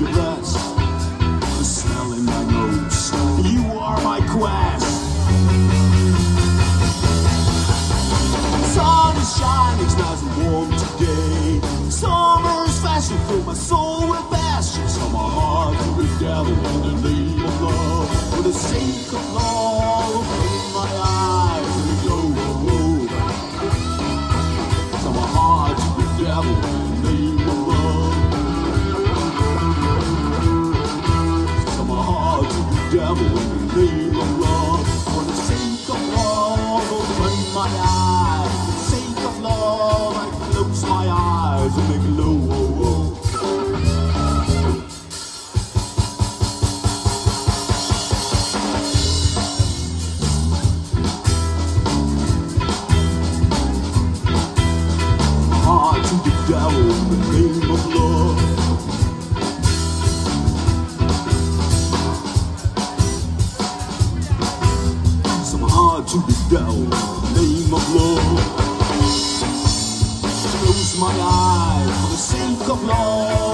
the. You are my quest. sun is shining, it's nice and warm today. Summer's my soul with my heart in love. For the sake of love, love. For the sake of love, open my eyes. The sake of love, I close to the devil the name of love. To be down. Name of love. Close my eyes for the sake of love.